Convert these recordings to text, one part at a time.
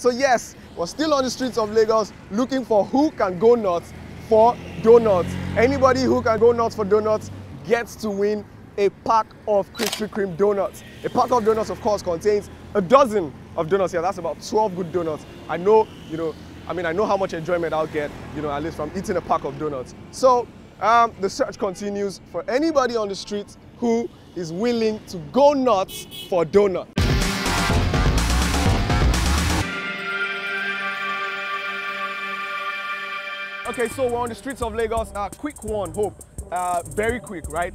So yes, we're still on the streets of Lagos looking for who can go nuts for donuts. Anybody who can go nuts for donuts gets to win a pack of Krispy Kreme donuts. A pack of donuts, of course, contains a dozen of donuts here. That's about 12 good donuts. I know, you know, I mean, I know how much enjoyment I'll get, you know, at least from eating a pack of donuts. So um, the search continues for anybody on the street who is willing to go nuts for donuts. Okay, so we're on the streets of Lagos. Uh, quick one, Hope. Uh, very quick, right?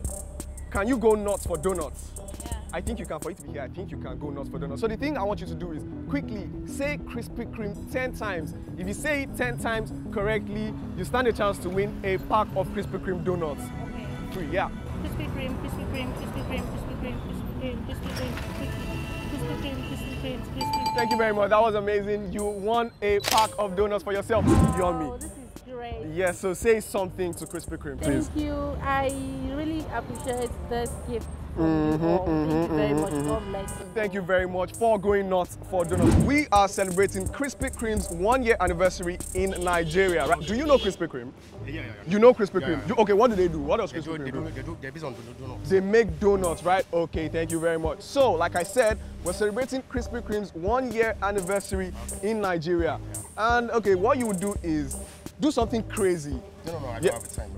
Can you go nuts for donuts? Yeah. I think you can. For you to be here, I think you can go nuts for donuts. So the thing I want you to do is quickly say Krispy Kreme 10 times. If you say it 10 times correctly, you stand a chance to win a pack of Krispy Kreme donuts. Okay. Free, yeah. Krispy Kreme, Krispy Kreme, Krispy Kreme, Krispy Kreme, Krispy Kreme, Krispy Kreme, Krispy Kreme, Krispy Kreme, Krispy Kreme. Thank you very much. That was amazing. You won a pack of donuts for yourself. You Oh, and me. this is great. Yes, so say something to Krispy Kreme, please. Thank you. I really appreciate this gift. Mm-hmm, you all. Thank you very much. God bless you. Thank you very much for going nuts for donuts. We are celebrating Krispy Kreme's one year anniversary in Nigeria. Right? Do you know Krispy Kreme? Yeah, yeah, yeah. You know Krispy Yeah, Kreme? yeah. You- okay, what do they do? What does They Krispy do, Kreme they do? do, they do, they're based on donuts. They make donuts, right? Okay, thank you very much. So, like I said, we're celebrating Krispy Kreme's one year anniversary in Nigeria. And okay, what you would do is do something crazy. No, no, no, I don't have time.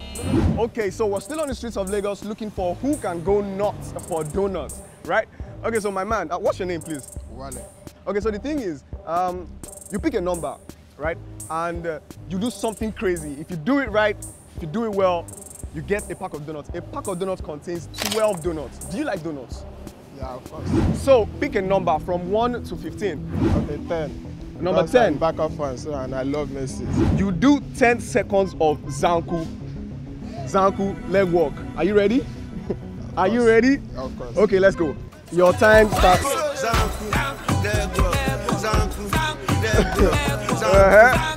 bro. Okay, so we're still on the streets of Lagos looking for who can go nuts for donuts, right? Okay, so my man, uh, what's your name, please? Wale. Okay, so the thing is, um, you pick a number, right? And uh, you do something crazy. If you do it right, if you do it well, you get a pack of donuts. A pack of donuts contains 12 donuts. Do you like donuts? Yeah, of course. So pick a number from 1 to 15. Okay, 10. Number Because 10. I'm Barca fan, so and I love Messi. You do 10 seconds of Zanku, Zanku leg work. Are you ready? Are you ready? Of course. Okay, let's go. Your time starts. Uh-huh.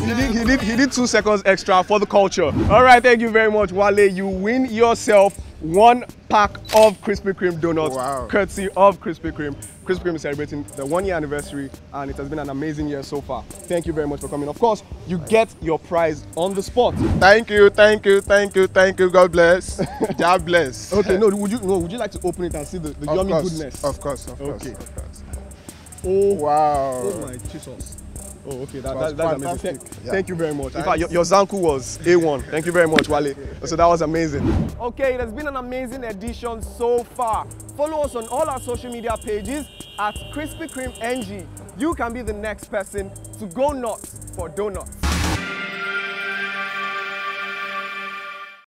He did, he did, he did two seconds extra for the culture. All right, thank you very much, Wale. You win yourself one pack of Krispy Kreme donuts, Wow. courtesy of Krispy Kreme. Krispy Kreme is celebrating the one year anniversary, and it has been an amazing year so far. Thank you very much for coming. Of course, you get your prize on the spot. Thank you, thank you, thank you, thank you. God bless. God bless. Okay, no, would you no, would you like to open it and see the, the yummy course, goodness? Of course, of course. Okay. Of course. Oh, Wow. oh my Jesus. Oh, okay, that, that, that's amazing. Thank, Yeah. thank you very much. In fact, your, your Zanku was A1. Thank you very much, Wale. So that was amazing. Okay, it has been an amazing edition so far. Follow us on all our social media pages at Krispy Kreme NG. You can be the next person to go nuts for donuts.